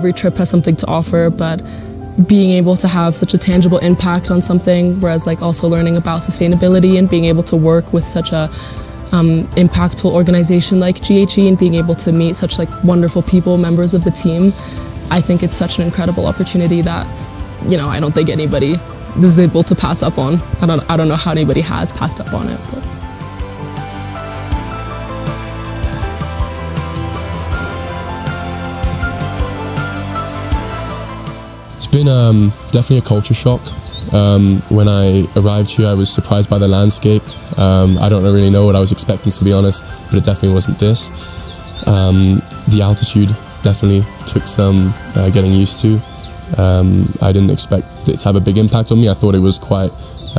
every trip has something to offer, but being able to have such a tangible impact on something, whereas like also learning about sustainability and being able to work with such a um, impactful organization like GHE and being able to meet such like wonderful people, members of the team, I think it's such an incredible opportunity that, you know, I don't think anybody is able to pass up on. I don't, I don't know how anybody has passed up on it. But. Been um, definitely a culture shock. Um, when I arrived here, I was surprised by the landscape. Um, I don't really know what I was expecting, to be honest, but it definitely wasn't this. Um, the altitude definitely took some uh, getting used to. Um, I didn't expect it to have a big impact on me. I thought it was quite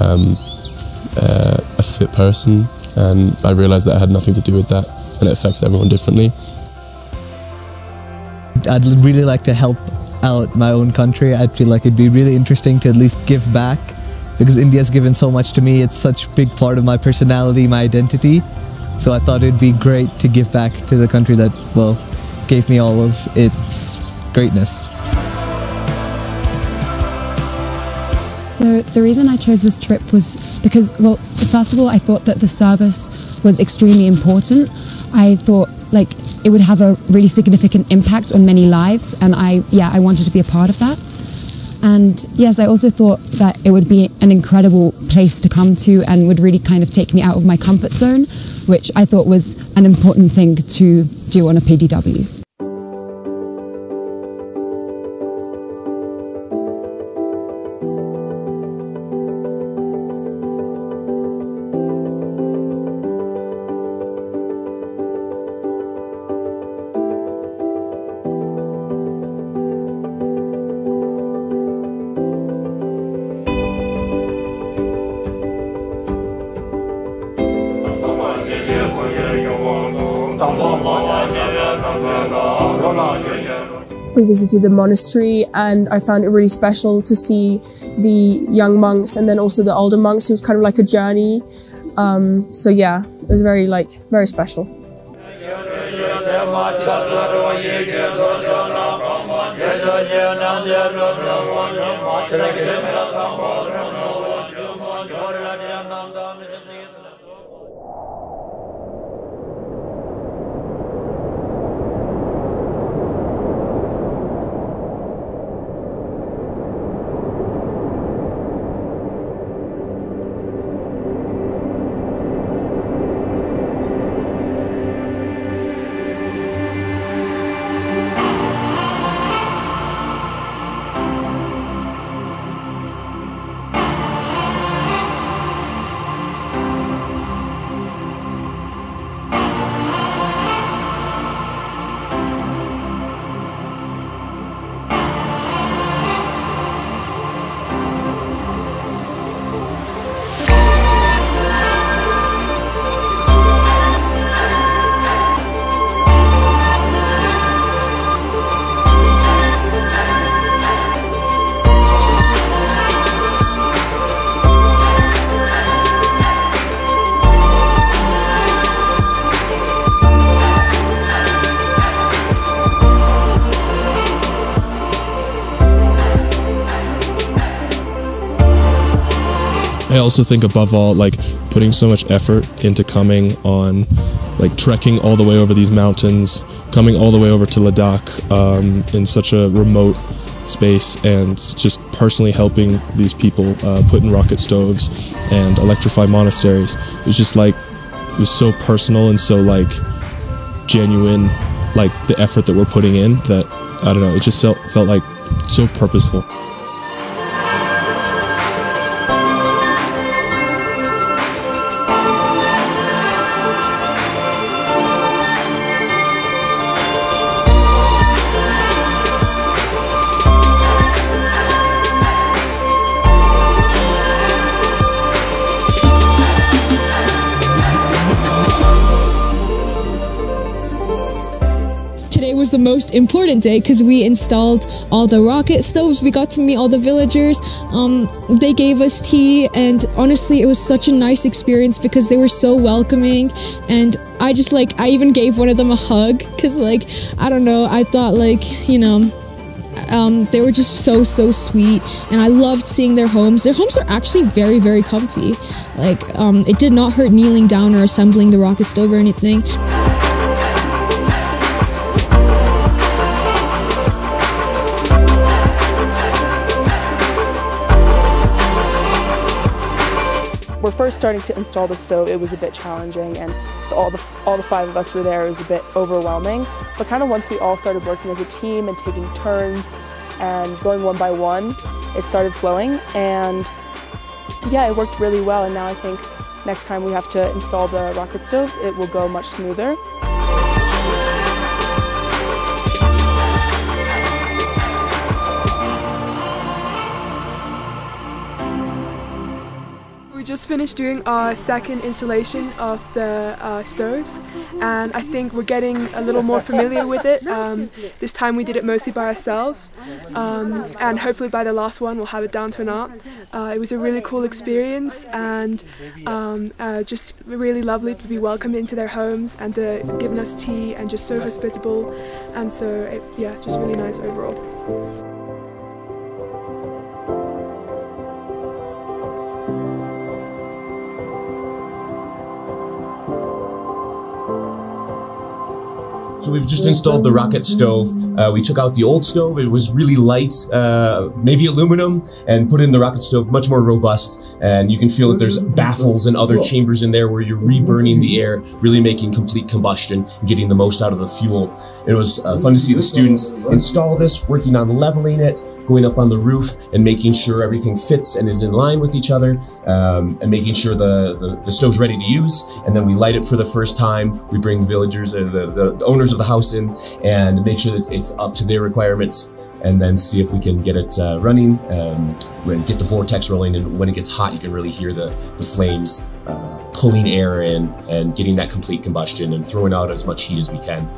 um, uh, a fit person, and I realized that it had nothing to do with that, and it affects everyone differently. I'd really like to help out my own country. I feel like it'd be really interesting to at least give back because India's given so much to me. It's such a big part of my personality, my identity. So I thought it'd be great to give back to the country that, well, gave me all of its greatness. So the reason I chose this trip was because, well, first of all, I thought that the service was extremely important. I thought like it would have a really significant impact on many lives and I yeah I wanted to be a part of that and yes I also thought that it would be an incredible place to come to and would really kind of take me out of my comfort zone which I thought was an important thing to do on a PDW. We visited the monastery and I found it really special to see the young monks and then also the older monks. It was kind of like a journey. Um, so yeah, it was very like very special. I also think above all, like putting so much effort into coming on, like trekking all the way over these mountains, coming all the way over to Ladakh um, in such a remote space, and just personally helping these people uh, put in rocket stoves and electrify monasteries. It was just like it was so personal and so like genuine, like the effort that we're putting in. That I don't know, it just felt felt like so purposeful. Most important day because we installed all the rocket stoves. We got to meet all the villagers. Um, they gave us tea, and honestly, it was such a nice experience because they were so welcoming. And I just like, I even gave one of them a hug because, like, I don't know, I thought, like, you know, Um, they were just so so sweet, and I loved seeing their homes. Their homes are actually very very comfy. Like um, it did not hurt kneeling down or assembling the rocket stove or anything. We're first starting to install the stove, it was a bit challenging and the, all, the, all the five of us were there, it was a bit overwhelming. But kind of once we all started working as a team and taking turns and going one by one, it started flowing and yeah, it worked really well and now I think next time we have to install the rocket stoves, it will go much smoother. Just finished doing our second installation of the uh, stoves and I think we're getting a little more familiar with it. Um, this time we did it mostly by ourselves um, and hopefully by the last one we'll have it down to an art. Uh, it was a really cool experience and um, uh, just really lovely to be welcomed into their homes and to giving us tea and just so hospitable and so it, yeah just really nice overall. So we've just installed the rocket stove. Uh, we took out the old stove. It was really light, uh, maybe aluminum, and put in the rocket stove, much more robust. And you can feel that there's baffles and other chambers in there where you're reburning the air, really making complete combustion, getting the most out of the fuel. It was uh, fun to see the students install this, working on leveling it, going up on the roof and making sure everything fits and is in line with each other um, and making sure the, the, the, stove's ready to use. And then we light it for the first time. We bring villagers, uh, the, the, owners of the house in and make sure that it's up to their requirements and then see if we can get it uh, running um, and get the vortex rolling. And when it gets hot, you can really hear the, the flames uh, pulling air in and getting that complete combustion and throwing out as much heat as we can.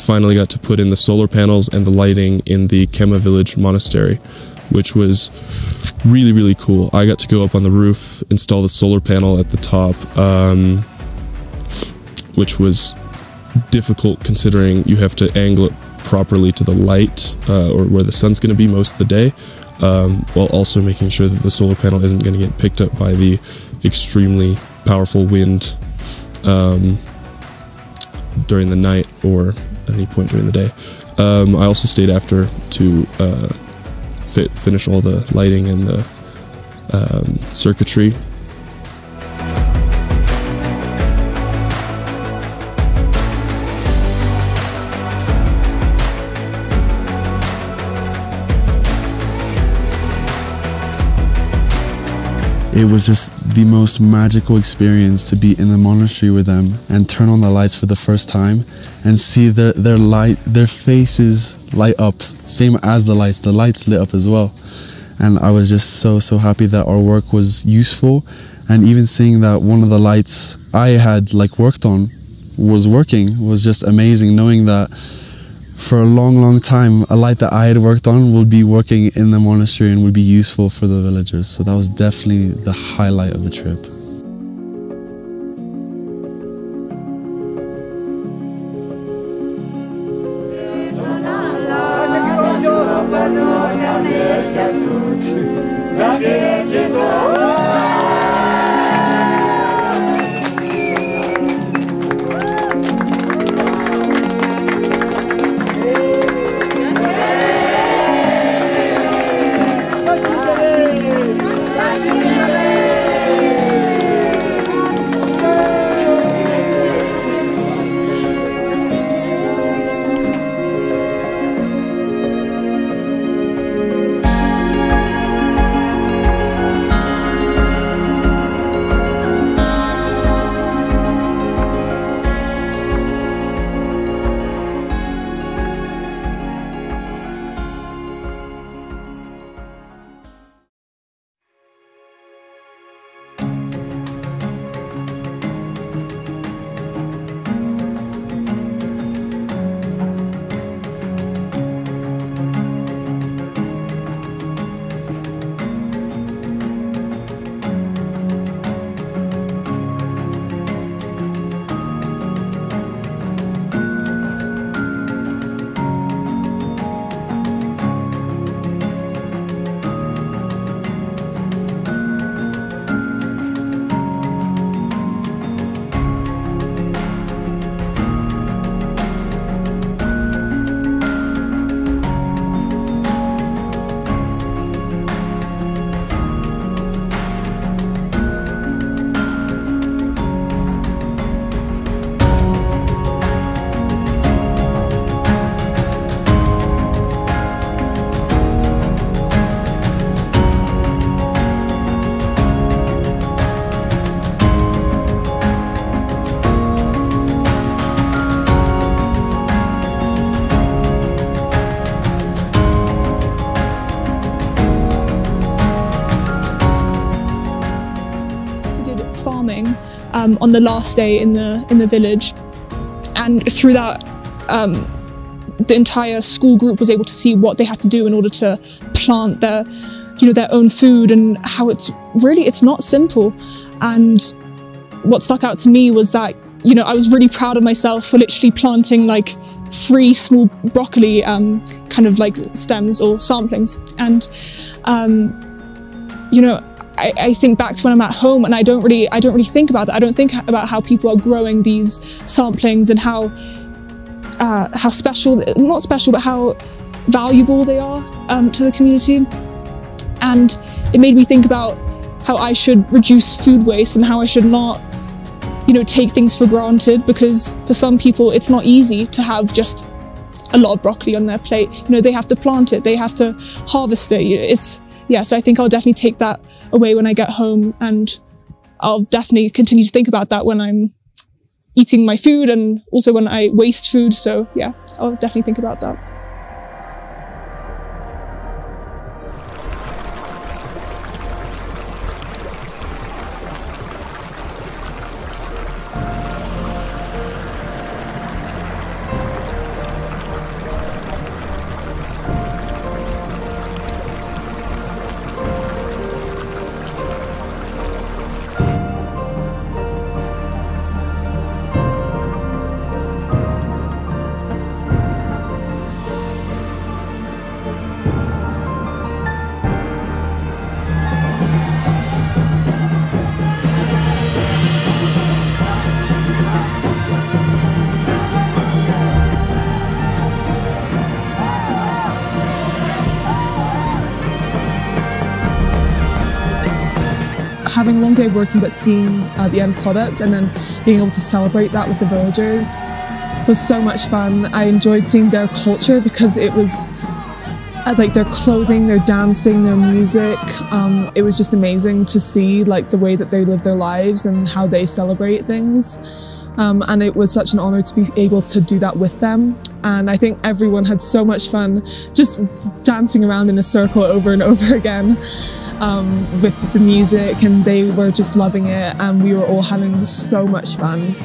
Finally got to put in the solar panels and the lighting in the Khema Village Monastery, which was really, really cool. I got to go up on the roof, install the solar panel at the top, um, which was difficult considering you have to angle it properly to the light uh, or where the sun's going to be most of the day, um, while also making sure that the solar panel isn't going to get picked up by the extremely powerful wind um, during the night or at any point during the day. Um, I also stayed after to uh, fit, finish all the lighting and the um, circuitry. It was just the most magical experience to be in the monastery with them and turn on the lights for the first time and see their their light their faces light up same as the lights. The lights lit up as well. And I was just so so happy that our work was useful. And even seeing that one of the lights I had like worked on was working was just amazing knowing that for a long, long time, a light that I had worked on would be working in the monastery and would be useful for the villagers. So that was definitely the highlight of the trip. Um, on the last day in the in the village, and through that, um, the entire school group was able to see what they had to do in order to plant their, you know, their own food and how it's really it's not simple. And what stuck out to me was that you know I was really proud of myself for literally planting like three small broccoli um, kind of like stems or samplings and um, you know I, I, think back to when I'm at home and I don't really I don't really think about that. I don't think about how people are growing these samplings and how uh, how special not special but how valuable they are um, to the community. And it made me think about how I should reduce food waste and how I should not you know take things for granted because for some people it's not easy to have just a lot of broccoli on their plate. You know they have to plant it, they have to harvest it. It's yeah, so I think I'll definitely take that away when I get home and I'll definitely continue to think about that when I'm eating my food and also when I waste food. So yeah, I'll definitely think about that. Having a long day working but seeing uh, the end product and then being able to celebrate that with the villagers was so much fun. I enjoyed seeing their culture because it was uh, like their clothing, their dancing, their music. Um, it was just amazing to see like the way that they live their lives and how they celebrate things. Um, and it was such an honor to be able to do that with them. And I think everyone had so much fun just dancing around in a circle over and over again um, with the music, and they were just loving it, and we were all having so much fun.